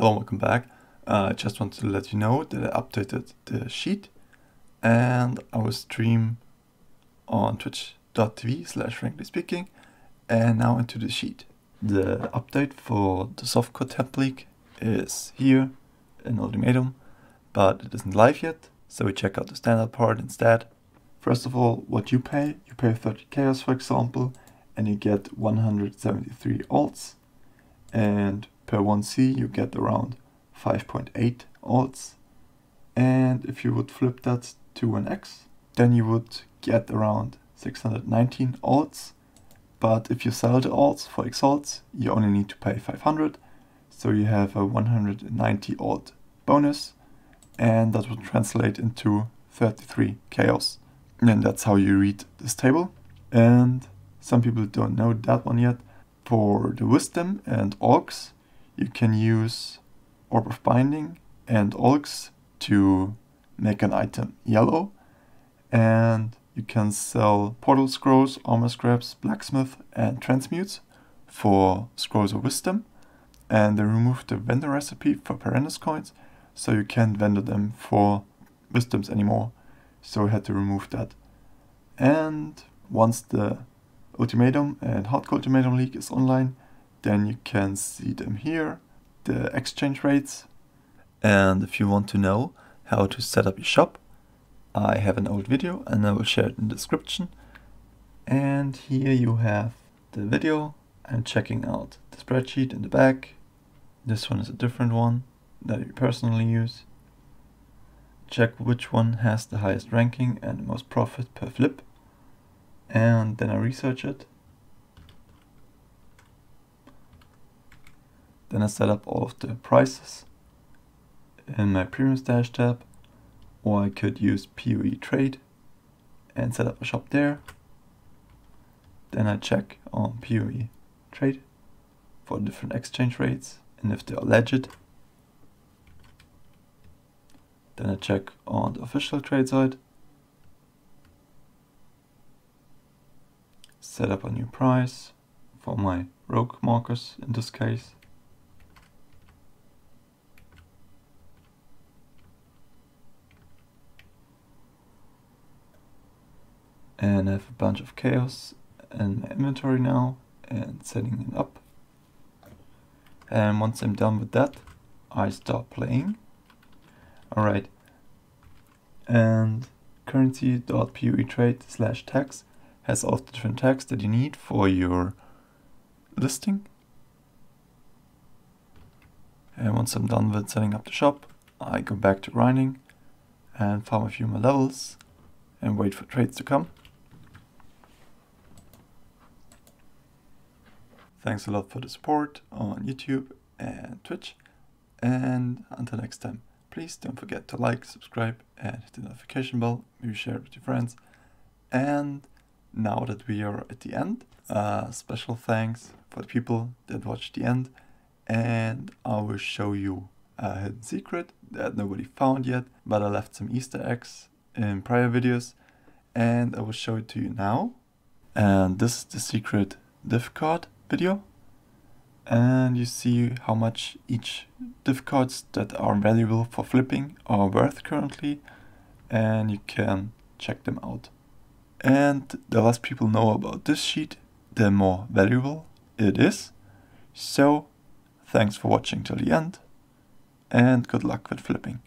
Hello, welcome back. Uh, I just wanted to let you know that I updated the sheet and I will stream on twitch.tv slash frankly speaking and now into the sheet. The update for the softcore template is here in Ultimatum, but it isn't live yet, so we check out the standard part instead. First of all, what you pay, you pay 30 chaos for example, and you get 173 alts, and per 1C you get around 5.8 alts. And if you would flip that to an X, then you would get around 619 alts. But if you sell the alts for Exalts, you only need to pay 500. So you have a 190 alt bonus. And that would translate into 33 chaos. And that's how you read this table. And some people don't know that one yet. For the wisdom and orcs, you can use Orb of Binding and Orcs to make an item yellow. And you can sell Portal Scrolls, Armor Scraps, Blacksmith, and Transmutes for Scrolls of Wisdom. And they removed the vendor recipe for Perandus coins, so you can't vendor them for Wisdoms anymore. So I had to remove that. And once the Ultimatum and Hardcore Ultimatum League is online, then you can see them here, the exchange rates. And if you want to know how to set up your shop, I have an old video and I will share it in the description. And here you have the video. I'm checking out the spreadsheet in the back. This one is a different one that you personally use. Check which one has the highest ranking and the most profit per flip. And then I research it Then I set up all of the prices in my premium stash tab or I could use PoE trade and set up a shop there. Then I check on PoE trade for different exchange rates and if they are legit. Then I check on the official trade site. Set up a new price for my rogue markers in this case. And I have a bunch of chaos in my inventory now and setting it up. And once I'm done with that, I start playing. Alright, and currency.poe trade slash tags has all the different tags that you need for your listing. And once I'm done with setting up the shop, I go back to grinding and farm a few more levels and wait for trades to come. Thanks a lot for the support on YouTube and Twitch. And until next time, please don't forget to like, subscribe, and hit the notification bell. Maybe share it with your friends. And now that we are at the end, uh, special thanks for the people that watched the end. And I will show you a hidden secret that nobody found yet, but I left some Easter eggs in prior videos. And I will show it to you now. And this is the secret div card video and you see how much each div cards that are valuable for flipping are worth currently and you can check them out. And the less people know about this sheet, the more valuable it is. So thanks for watching till the end and good luck with flipping.